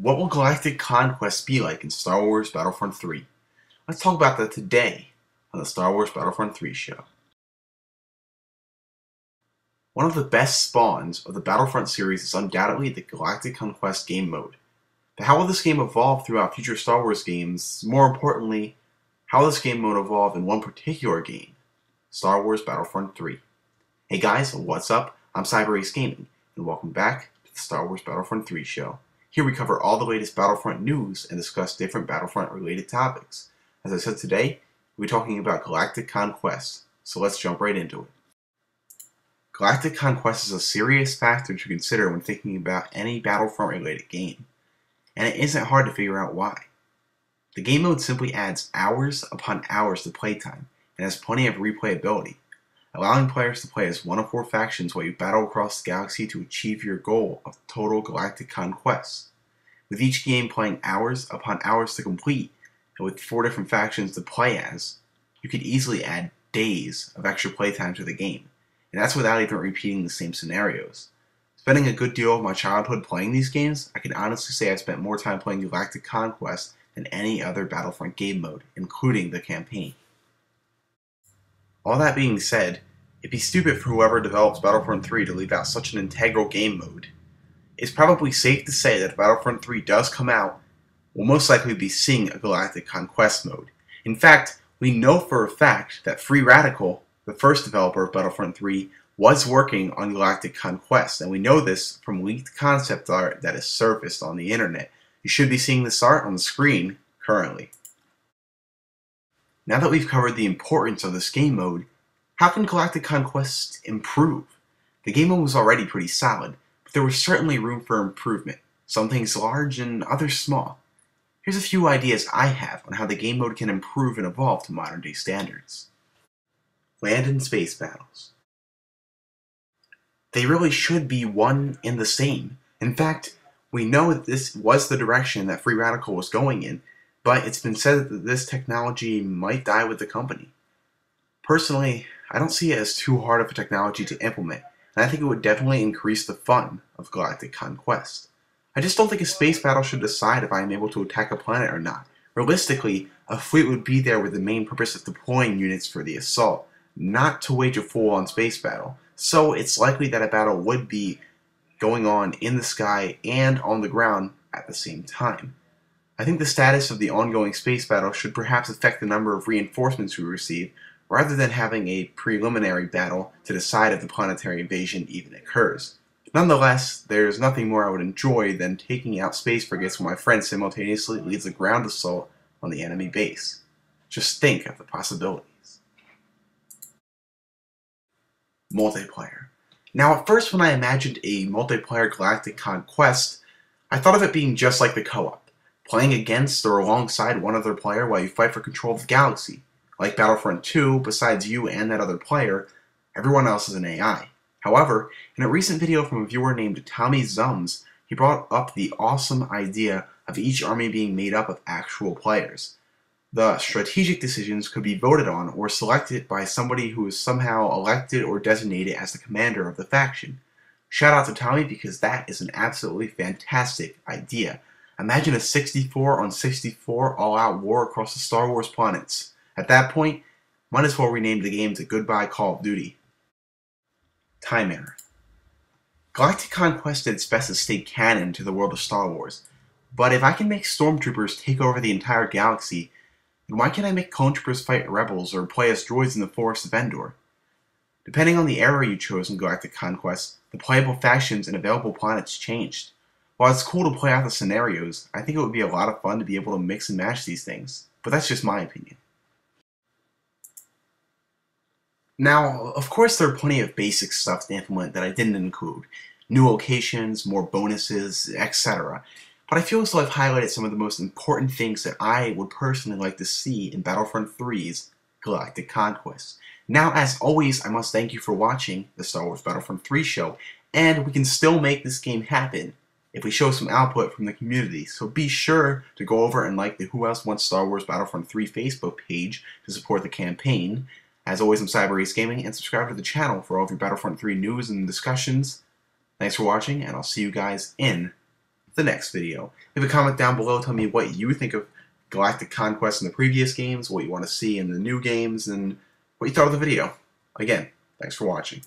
What will Galactic Conquest be like in Star Wars Battlefront 3? Let's talk about that today on the Star Wars Battlefront 3 show. One of the best spawns of the Battlefront series is undoubtedly the Galactic Conquest game mode. But how will this game evolve throughout future Star Wars games? More importantly, how will this game mode evolve in one particular game, Star Wars Battlefront 3? Hey guys, what's up? I'm CyberAce Gaming, and welcome back to the Star Wars Battlefront 3 show. Here we cover all the latest Battlefront news and discuss different Battlefront related topics. As I said today, we'll be talking about Galactic Conquest, so let's jump right into it. Galactic Conquest is a serious factor to consider when thinking about any Battlefront related game, and it isn't hard to figure out why. The game mode simply adds hours upon hours to playtime and has plenty of replayability, allowing players to play as one of four factions while you battle across the galaxy to achieve your goal of total galactic conquest. With each game playing hours upon hours to complete, and with four different factions to play as, you could easily add days of extra playtime to the game, and that's without even repeating the same scenarios. Spending a good deal of my childhood playing these games, I can honestly say I spent more time playing Galactic Conquest than any other Battlefront game mode, including the campaign. All that being said, it'd be stupid for whoever develops Battlefront 3 to leave out such an integral game mode. It's probably safe to say that if Battlefront 3 does come out, we'll most likely be seeing a Galactic Conquest mode. In fact, we know for a fact that Free Radical, the first developer of Battlefront 3, was working on Galactic Conquest, and we know this from leaked concept art that has surfaced on the internet. You should be seeing this art on the screen currently. Now that we've covered the importance of this game mode, how can Galactic Conquest improve? The game mode was already pretty solid, but there was certainly room for improvement, some things large and others small. Here's a few ideas I have on how the game mode can improve and evolve to modern day standards. Land and space battles. They really should be one and the same. In fact, we know that this was the direction that Free Radical was going in, but it's been said that this technology might die with the company. Personally, I don't see it as too hard of a technology to implement, and I think it would definitely increase the fun of Galactic Conquest. I just don't think a space battle should decide if I am able to attack a planet or not. Realistically, a fleet would be there with the main purpose of deploying units for the assault, not to wage a full-on space battle. So it's likely that a battle would be going on in the sky and on the ground at the same time. I think the status of the ongoing space battle should perhaps affect the number of reinforcements we receive, rather than having a preliminary battle to decide if the planetary invasion even occurs. Nonetheless, there's nothing more I would enjoy than taking out space frigates when my friend simultaneously leads a ground assault on the enemy base. Just think of the possibilities. Multiplayer. Now, at first, when I imagined a multiplayer Galactic Conquest, I thought of it being just like the co op, playing against or alongside one other player while you fight for control of the galaxy. Like Battlefront 2, besides you and that other player, everyone else is an AI. However, in a recent video from a viewer named Tommy Zums, he brought up the awesome idea of each army being made up of actual players. The strategic decisions could be voted on or selected by somebody who is somehow elected or designated as the commander of the faction. Shout out to Tommy because that is an absolutely fantastic idea. Imagine a 64 on 64 all out war across the Star Wars planets. At that point, might as well rename the game to Goodbye Call of Duty. Time Error Galactic Conquest did its best to stay canon to the world of Star Wars, but if I can make stormtroopers take over the entire galaxy, then why can't I make clone troopers fight rebels or play as droids in the Forest of Endor? Depending on the era you chose in Galactic Conquest, the playable factions and available planets changed. While it's cool to play out the scenarios, I think it would be a lot of fun to be able to mix and match these things, but that's just my opinion. Now, of course, there are plenty of basic stuff to implement that I didn't include. New locations, more bonuses, etc. But I feel as though I've highlighted some of the most important things that I would personally like to see in Battlefront 3's Galactic Conquest. Now, as always, I must thank you for watching the Star Wars Battlefront 3 show, and we can still make this game happen if we show some output from the community. So be sure to go over and like the Who Else Wants Star Wars Battlefront 3 Facebook page to support the campaign. As always, I'm CyberAce Gaming, and subscribe to the channel for all of your Battlefront 3 news and discussions. Thanks for watching, and I'll see you guys in the next video. Leave a comment down below, tell me what you think of Galactic Conquest in the previous games, what you want to see in the new games, and what you thought of the video. Again, thanks for watching.